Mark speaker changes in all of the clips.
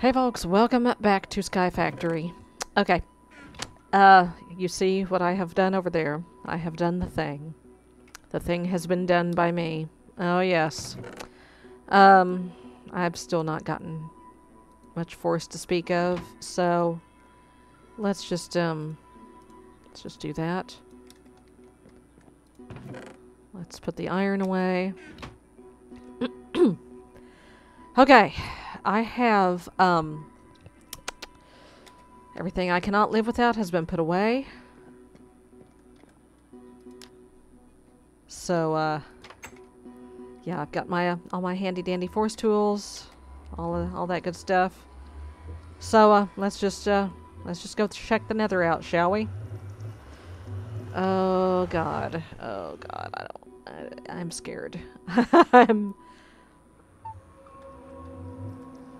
Speaker 1: Hey folks, welcome back to Sky Factory. Okay. Uh, you see what I have done over there? I have done the thing. The thing has been done by me. Oh yes. Um, I've still not gotten much force to speak of, so let's just, um, let's just do that. Let's put the iron away. okay. I have, um, everything I cannot live without has been put away. So, uh, yeah, I've got my, uh, all my handy dandy force tools, all, uh, all that good stuff. So, uh, let's just, uh, let's just go check the nether out, shall we? Oh, God. Oh, God. I don't, I, I'm scared. I'm,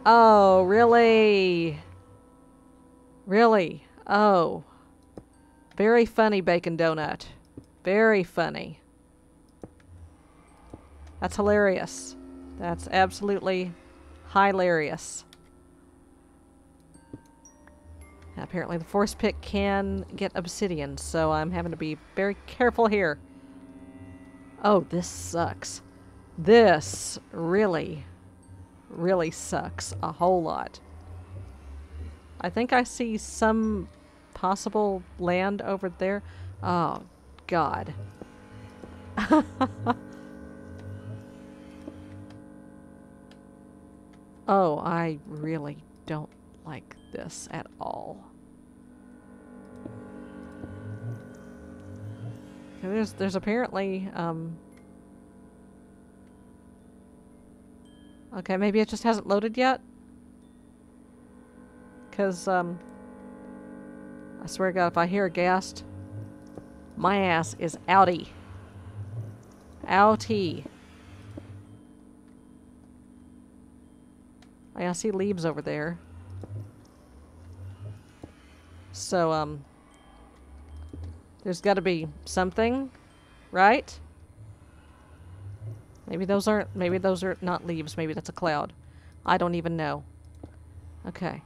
Speaker 1: Oh, really? Really? Oh. Very funny, Bacon Donut. Very funny. That's hilarious. That's absolutely hilarious. Apparently the force pick can get obsidian, so I'm having to be very careful here. Oh, this sucks. This really really sucks a whole lot. I think I see some possible land over there. Oh, God. oh, I really don't like this at all. There's, there's apparently, um, Okay, maybe it just hasn't loaded yet? Because, um... I swear to God, if I hear a ghast, my ass is outie. Outie. I see leaves over there. So, um... There's gotta be something, right? Maybe those aren't, maybe those are not leaves. Maybe that's a cloud. I don't even know. Okay.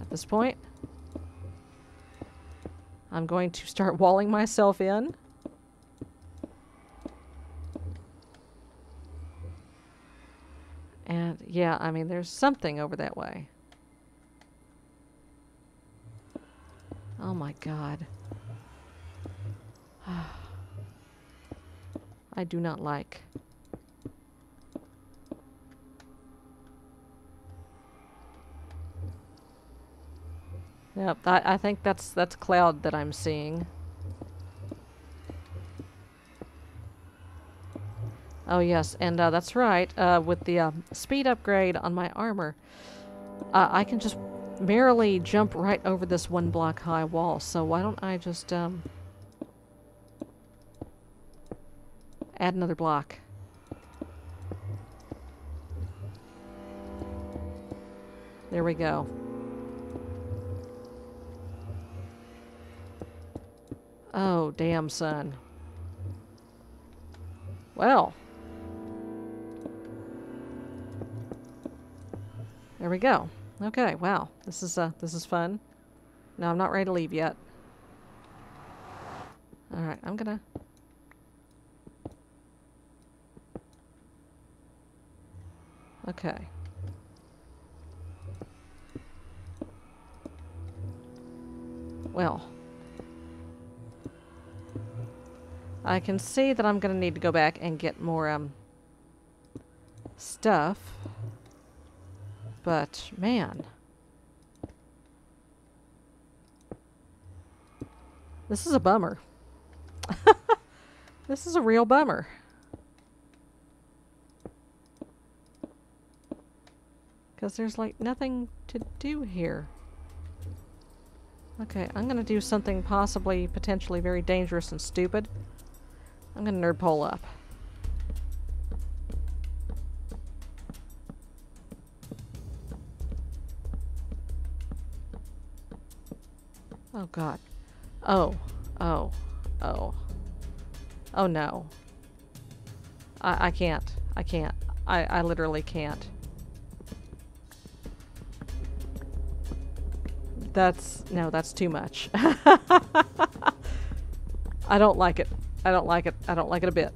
Speaker 1: At this point, I'm going to start walling myself in. And yeah, I mean, there's something over that way. Oh my god. I do not like Yep, I, I think that's that's cloud that I'm seeing. Oh yes, and uh, that's right. Uh, with the uh, speed upgrade on my armor, uh, I can just merely jump right over this one block high wall. So why don't I just um, add another block? There we go. Oh, damn, son. Well. There we go. Okay, wow. This is, uh, this is fun. No, I'm not ready to leave yet. Alright, I'm gonna... Okay. Well... I can see that I'm going to need to go back and get more um, stuff. But, man. This is a bummer. this is a real bummer. Because there's like nothing to do here. Okay, I'm going to do something possibly, potentially very dangerous and stupid. I'm gonna nerd pole up. Oh god. Oh. Oh. Oh. Oh no. I, I can't. I can't. I, I literally can't. That's no, that's too much. I don't like it. I don't like it. I don't like it a bit.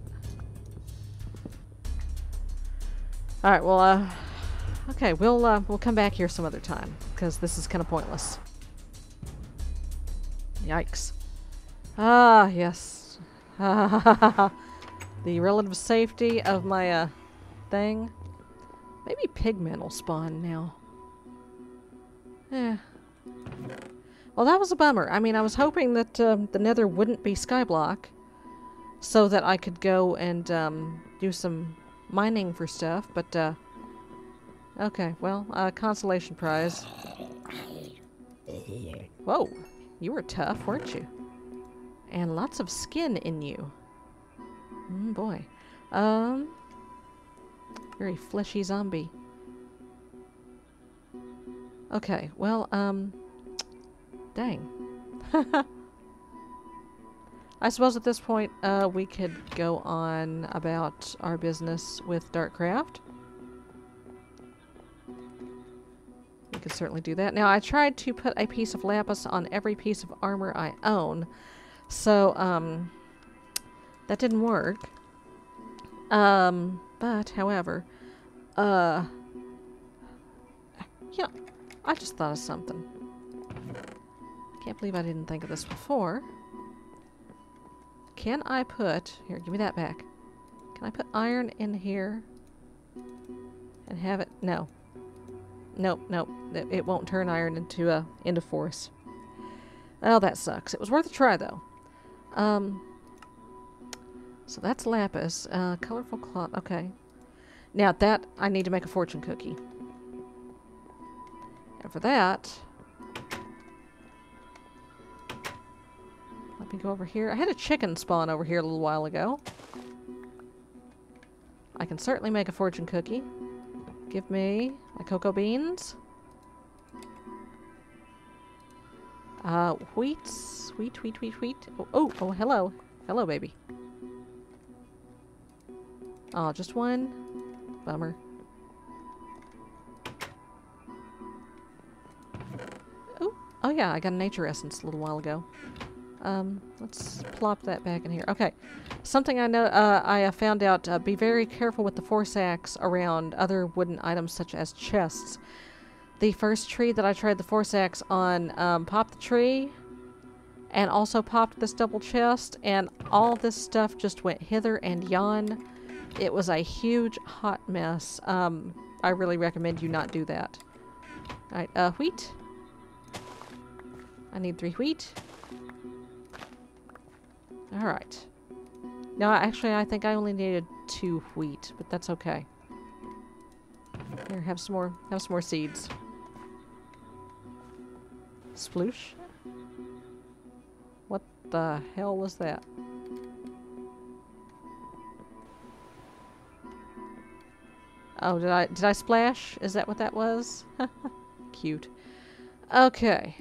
Speaker 1: All right. Well, uh, okay. We'll uh, we'll come back here some other time because this is kind of pointless. Yikes. Ah, yes. the relative safety of my uh, thing. Maybe pigmen will spawn now. Yeah. Well, that was a bummer. I mean, I was hoping that um, the nether wouldn't be skyblock so that I could go and um, do some mining for stuff, but, uh, okay, well, uh, consolation prize. Whoa, you were tough, weren't you? And lots of skin in you. Mm, boy. Um, very fleshy zombie. Okay, well, um, dang. I suppose at this point uh, we could go on about our business with Dartcraft. We could certainly do that. Now, I tried to put a piece of lapis on every piece of armor I own, so um, that didn't work. Um, but, however, uh, yeah, I just thought of something. Can't believe I didn't think of this before. Can I put... Here, give me that back. Can I put iron in here? And have it... No. Nope, nope. It, won't turn iron into, a into force. Oh, that sucks. It was worth a try, though. Um... So that's lapis. Uh, colorful cloth. Okay. Now that, I need to make a fortune cookie. And for that, me go over here. I had a chicken spawn over here a little while ago. I can certainly make a fortune cookie. Give me my cocoa beans. Uh, wheat, wheat, wheat, wheat, wheat. Oh, oh, oh, hello. Hello, baby. Oh, just one? Bummer. Oh, oh yeah, I got a nature essence a little while ago. Um, let's plop that back in here. Okay, something I know uh, I found out: uh, be very careful with the force axe around other wooden items such as chests. The first tree that I tried the force axe on um, popped the tree, and also popped this double chest, and all this stuff just went hither and yon. It was a huge hot mess. Um, I really recommend you not do that. Alright, uh, wheat. I need three wheat. Alright. No, actually, I think I only needed two wheat, but that's okay. Here, have some more, have some more seeds. Sploosh? What the hell was that? Oh, did I did I splash? Is that what that was? Cute. Okay.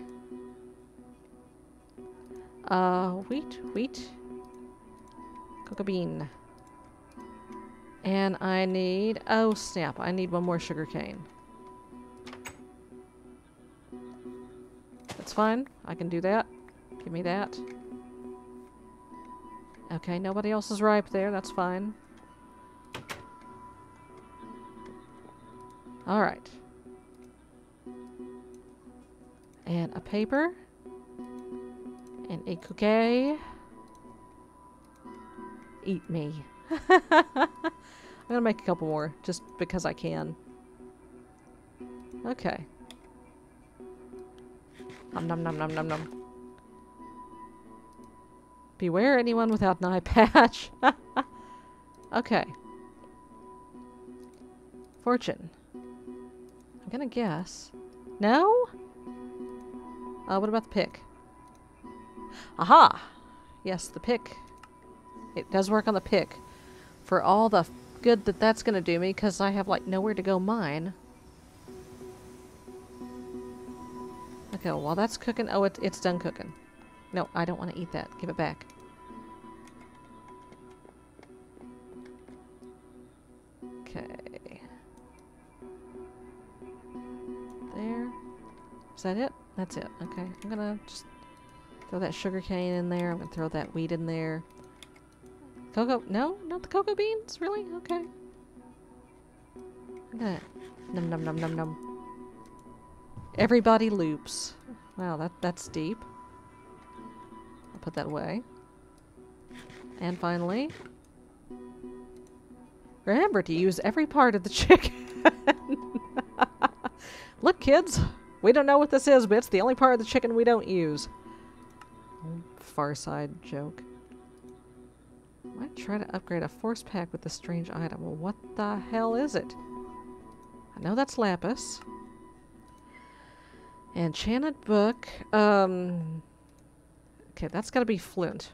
Speaker 1: Uh, wheat, wheat. Cocoa bean. And I need... Oh, snap. I need one more sugar cane. That's fine. I can do that. Give me that. Okay, nobody else is ripe there. That's fine. Alright. And a paper. And a cookie. Eat me. I'm gonna make a couple more, just because I can. Okay. Nom nom nom nom nom nom. Beware anyone without an eye patch. okay. Fortune. I'm gonna guess. No? Uh, what about the pick? Aha! Yes, the pick. It does work on the pick. For all the good that that's gonna do me, because I have, like, nowhere to go mine. Okay, while that's cooking... Oh, it, it's done cooking. No, I don't want to eat that. Give it back. Okay. There. Is that it? That's it. Okay. I'm gonna just throw that sugar cane in there. I'm gonna throw that wheat in there. Cocoa? No, not the cocoa beans. Really? Okay. I'm gonna num num num num num. Everybody loops. Wow, that that's deep. I'll put that away. And finally, remember to use every part of the chicken. Look, kids, we don't know what this is, but it's the only part of the chicken we don't use. Far side joke. Might try to upgrade a force pack with this strange item. Well, what the hell is it? I know that's lapis. Enchanted book. Um, okay, that's got to be flint.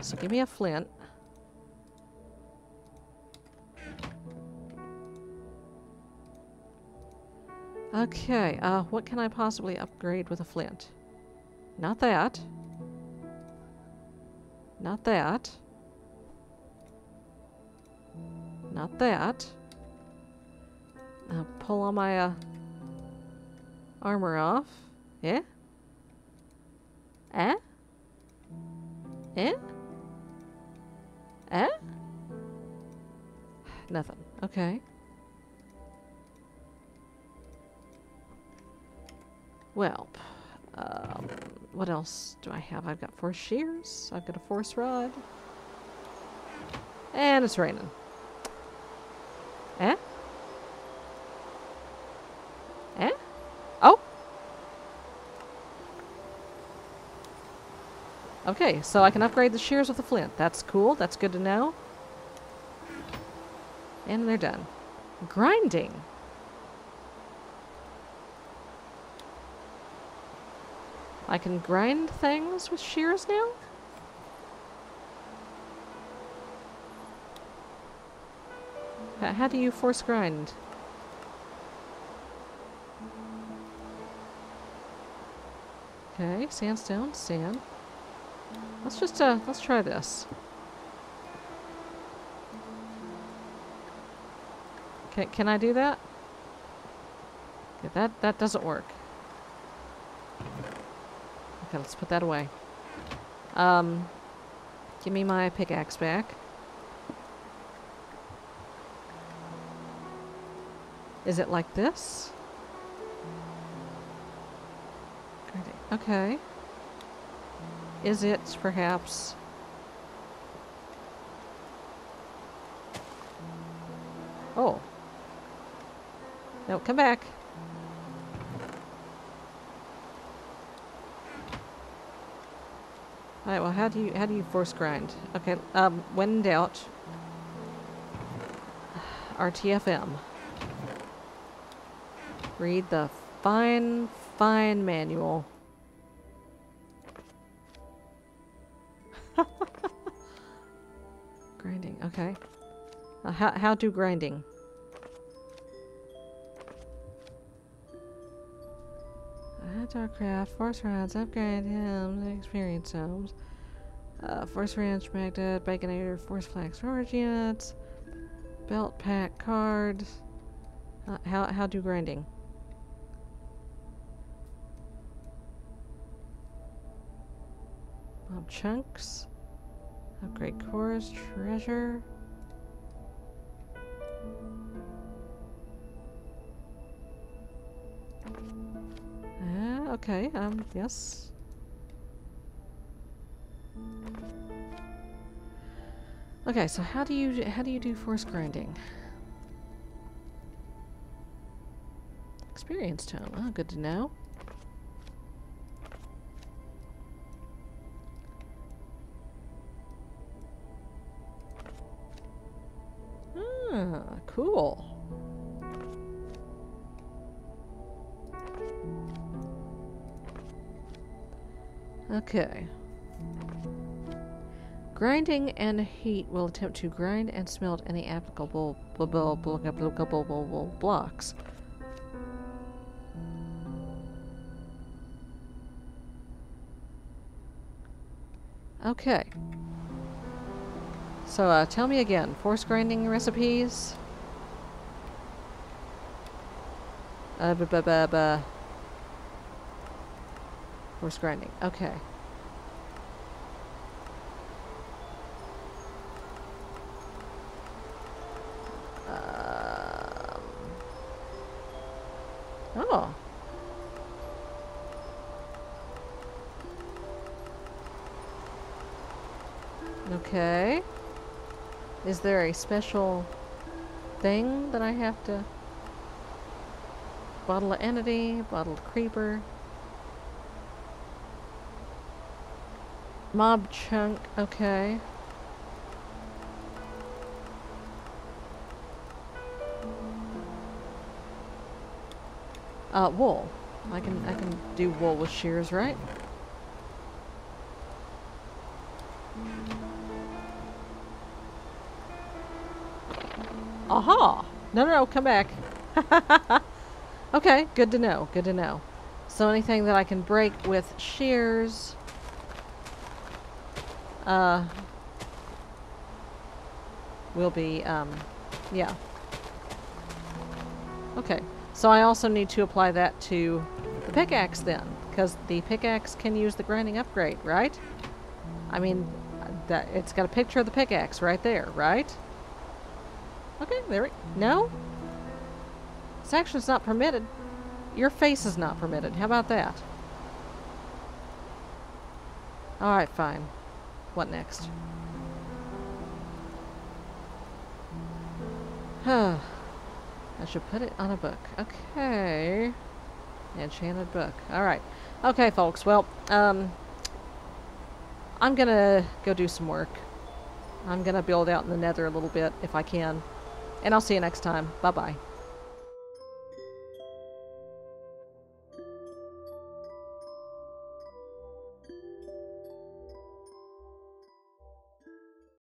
Speaker 1: So give me a flint. Okay, uh, what can I possibly upgrade with a flint? Not that. Not that. Not that. Uh, pull all my uh, armor off. Yeah? Eh? Eh? Eh? Nothing. Okay. Well, um, what else do I have? I've got four shears. I've got a force rod. And it's raining. Eh? Eh? Oh! Okay, so I can upgrade the shears with the flint. That's cool. That's good to know. And they're done. Grinding. I can grind things with shears now? How do you force grind? Okay, sandstone, sand. Let's just, uh, let's try this. Can, can I do that? Okay, that, that doesn't work. Okay, let's put that away. Um, give me my pickaxe back. Is it like this? Okay. Is it, perhaps... Oh. No, come back. Alright, well how do you how do you force grind? Okay, um when in doubt RTFM. Read the fine, fine manual. grinding, okay. Uh, how, how do grinding? Dartcraft, Force Rods, Upgrade Tome, Experience Tomes, uh, Force Wrench, Magnet, Baconator, Force Flag Storage Units, Belt Pack cards. Uh, how, how do grinding? Mob Chunks, Upgrade Cores, Treasure. Okay, um, yes. Okay, so how do you how do you do force grinding? Experience tome. Oh, good to know. Ah, cool. Okay. Grinding and heat will attempt to grind and smelt any applicable blocks. Okay. So, uh, tell me again, force grinding recipes? Uh, bu- bu- bu- Force grinding. Okay. Um, oh. Okay. Is there a special thing that I have to... Bottle of entity, bottle of creeper. Mob chunk, okay. Uh, wool. I can I can do wool with shears, right? Aha! No, no, no, come back. okay, good to know, good to know. So anything that I can break with shears, uh, will be, um, yeah. Okay, so I also need to apply that to the pickaxe then, because the pickaxe can use the grinding upgrade, right? I mean, that it's got a picture of the pickaxe right there, right? Okay, there we... No? This action's not permitted. Your face is not permitted. How about that? Alright, fine. What next? Huh. I should put it on a book. Okay. Enchanted book. Alright. Okay, folks. Well, um... I'm gonna go do some work. I'm gonna build out in the nether a little bit, if I can. And I'll see you next time. Bye-bye.